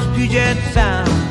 Seattle's Puget Sound.